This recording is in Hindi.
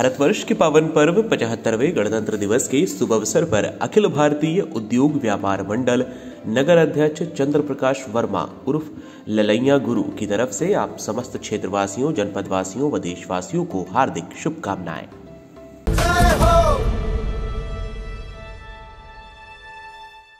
भारतवर्ष के पावन पर्व पचहत्तरवें गणतंत्र दिवस के शुभ अवसर पर अखिल भारतीय उद्योग व्यापार मंडल नगर अध्यक्ष चंद्र प्रकाश वर्मा उर्फ़ ललैया गुरु की तरफ़ से आप समस्त क्षेत्रवासियों, जनपदवासियों व देशवासियों को हार्दिक शुभकामनाएँ।